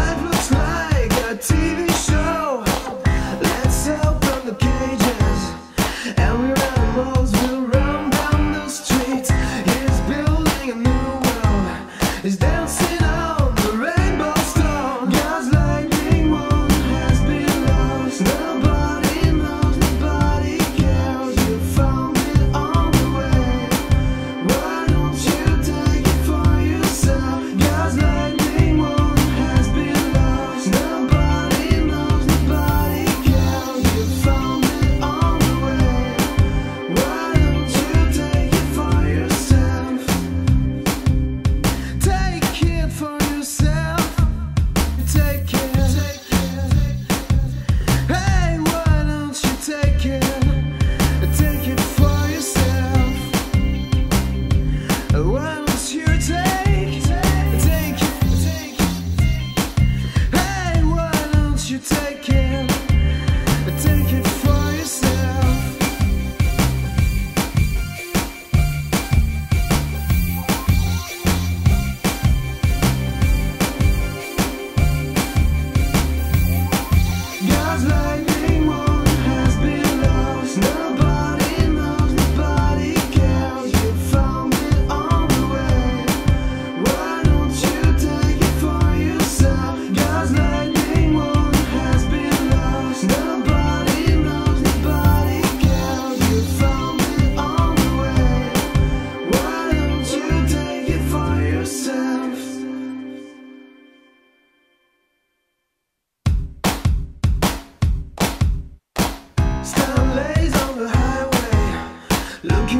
life looks like a TV